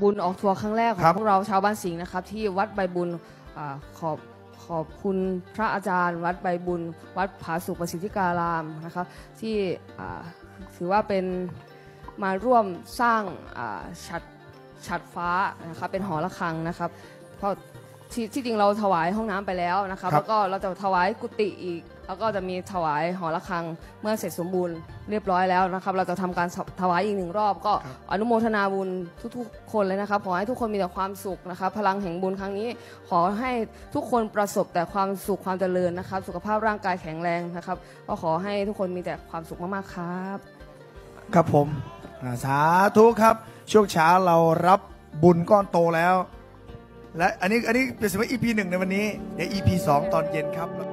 บุญออกทัวร์ครั้งแรกขอครังบ พวกเราชาวบ้านสิงห์นะครับ ที่วัดใบบุญอาขอบขอบคุณพระอาจารย์ วัดใบบุญ วัดผาสุกประสิทธิการามนะครับ ที่อ่าถือว่าเป็นมาร่วมสร้างอ่าฉัดฉัดฟ้านะครับเป็นหอระฆังนะครับเพราะที่ที่จริงเราถวายห้องน้ำไปแล้วนะครับ ครับ แล้วก็เราจะถวายกุฏิอีก แล้วก็จะมีถวายหอระฆังเมื่อเสร็จสมบูรณ์เรียบร้อยแล้วนะครับ เราจะทำการถวายอีกหนึ่งรอบ ก็อนุโมทนาบุญทุกๆ คนเลยนะครับ ขอให้ทุกคนมีแต่ความสุขนะครับ พลังแห่งบุญครั้งนี้ ขอให้ทุกคนประสบแต่ความสุขความเจริญนะครับ สุขภาพร่างกายแข็งแรงนะครับ ก็ขอให้ทุกคนมีแต่ความสุขมากๆครับ ครับผมอ่าสาธุครับ ช่วงเช้าเรารับบุญก้อนโตแล้ว และอันนี้อันนี้เป็นสมัย EP หนึ่งในวันนี้เดี๋ยว EP สองตอนเย็นครับ